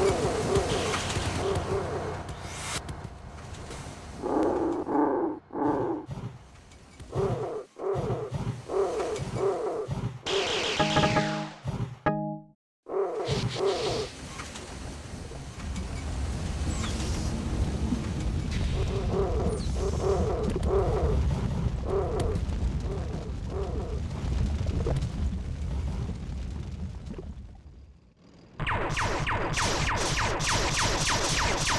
Ooh. Let's go.